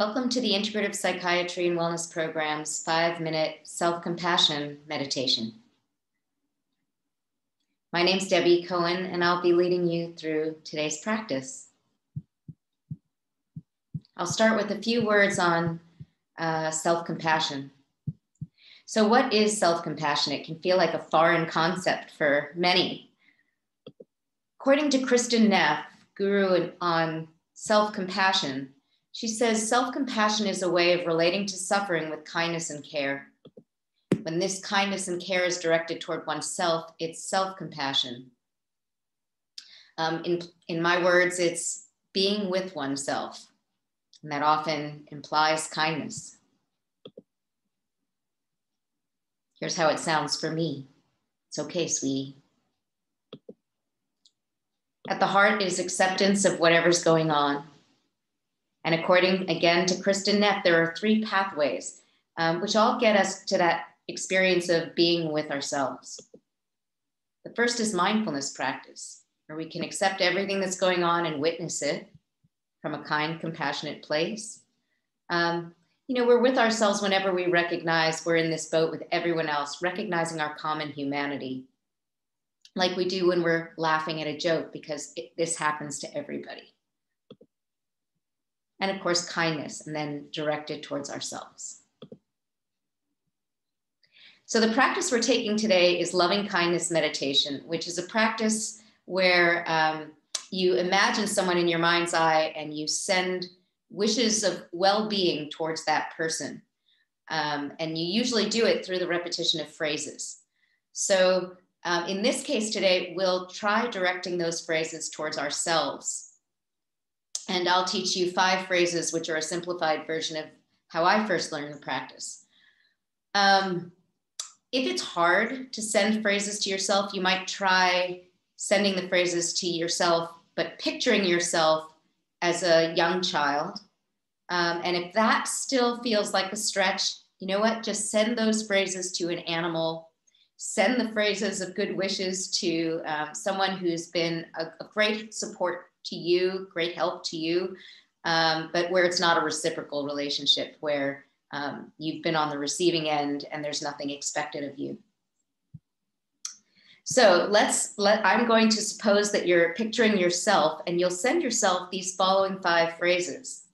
Welcome to the Integrative Psychiatry and Wellness Program's five minute self compassion meditation. My name's Debbie Cohen, and I'll be leading you through today's practice. I'll start with a few words on uh, self compassion. So, what is self compassion? It can feel like a foreign concept for many. According to Kristin Neff, guru on self compassion, she says self compassion is a way of relating to suffering with kindness and care. When this kindness and care is directed toward oneself, it's self compassion. Um, in, in my words, it's being with oneself, and that often implies kindness. Here's how it sounds for me. It's okay, sweetie. At the heart is acceptance of whatever's going on and according again to Kristin Neff, there are three pathways, um, which all get us to that experience of being with ourselves. The first is mindfulness practice, where we can accept everything that's going on and witness it from a kind, compassionate place. Um, you know, we're with ourselves whenever we recognize we're in this boat with everyone else, recognizing our common humanity, like we do when we're laughing at a joke, because it, this happens to everybody and of course, kindness, and then directed towards ourselves. So, the practice we're taking today is loving kindness meditation, which is a practice where um, you imagine someone in your mind's eye and you send wishes of well being towards that person. Um, and you usually do it through the repetition of phrases. So, um, in this case today, we'll try directing those phrases towards ourselves and I'll teach you five phrases, which are a simplified version of how I first learned the practice. Um, if it's hard to send phrases to yourself, you might try sending the phrases to yourself, but picturing yourself as a young child. Um, and if that still feels like a stretch, you know what? Just send those phrases to an animal. Send the phrases of good wishes to um, someone who's been a, a great support to you, great help to you, um, but where it's not a reciprocal relationship, where um, you've been on the receiving end and there's nothing expected of you. So let's let, I'm going to suppose that you're picturing yourself and you'll send yourself these following five phrases.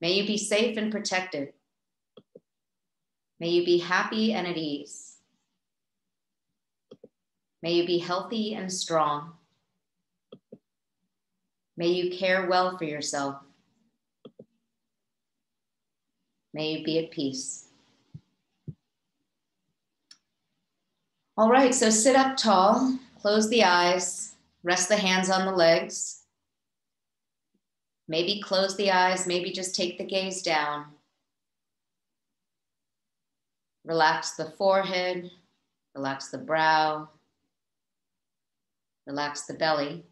May you be safe and protected. May you be happy and at ease. May you be healthy and strong. May you care well for yourself. May you be at peace. All right, so sit up tall, close the eyes, rest the hands on the legs. Maybe close the eyes, maybe just take the gaze down. Relax the forehead, relax the brow, relax the belly.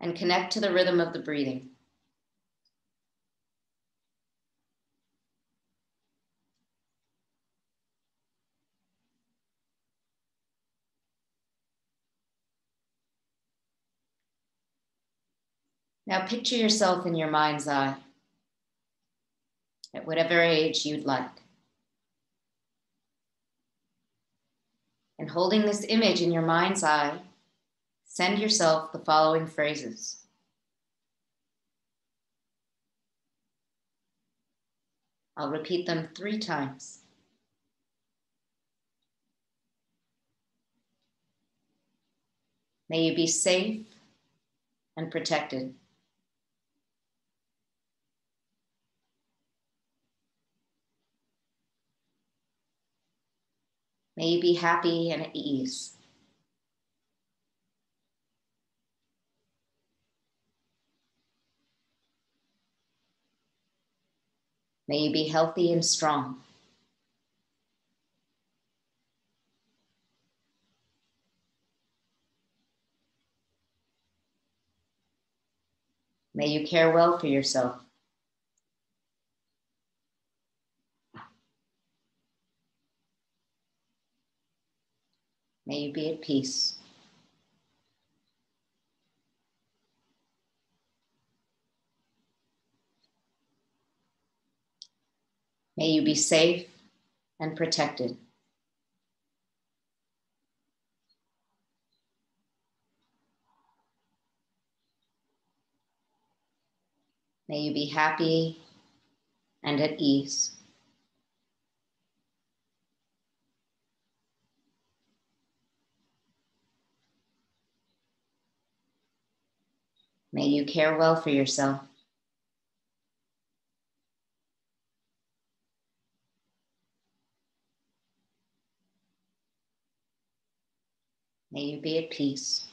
And connect to the rhythm of the breathing. Now picture yourself in your mind's eye at whatever age you'd like. And holding this image in your mind's eye, Send yourself the following phrases. I'll repeat them three times. May you be safe and protected. May you be happy and at ease. May you be healthy and strong. May you care well for yourself. May you be at peace. May you be safe and protected. May you be happy and at ease. May you care well for yourself. May you be at peace.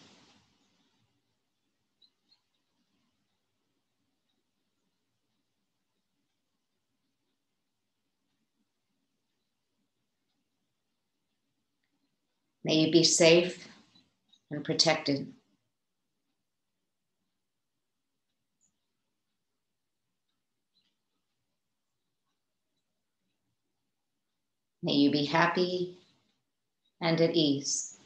May you be safe and protected. May you be happy and at ease.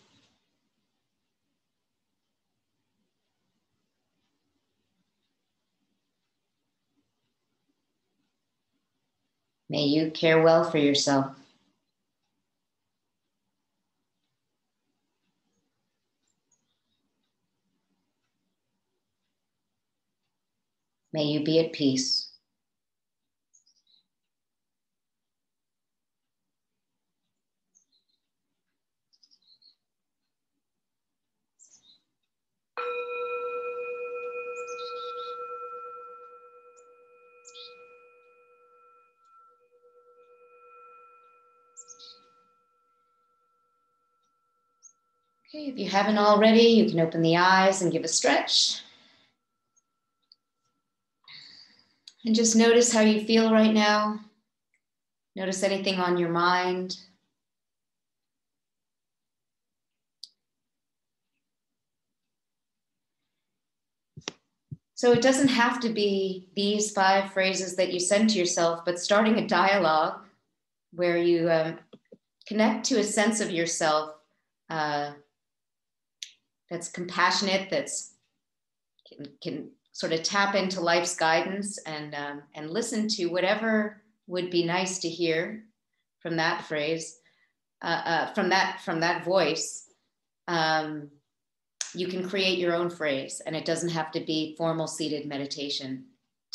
May you care well for yourself. May you be at peace. Okay, if you haven't already, you can open the eyes and give a stretch. And just notice how you feel right now. Notice anything on your mind. So it doesn't have to be these five phrases that you send to yourself, but starting a dialogue where you um, connect to a sense of yourself uh, that's compassionate, that's can, can sort of tap into life's guidance and um, and listen to whatever would be nice to hear from that phrase, uh, uh, from that from that voice. Um, you can create your own phrase, and it doesn't have to be formal seated meditation.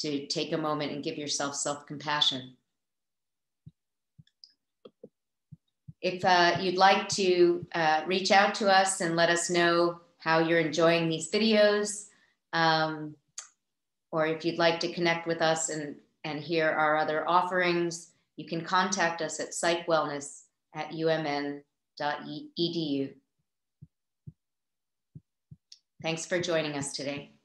To take a moment and give yourself self compassion. If uh, you'd like to uh, reach out to us and let us know how you're enjoying these videos, um, or if you'd like to connect with us and, and hear our other offerings, you can contact us at psychwellness at umn.edu. Thanks for joining us today.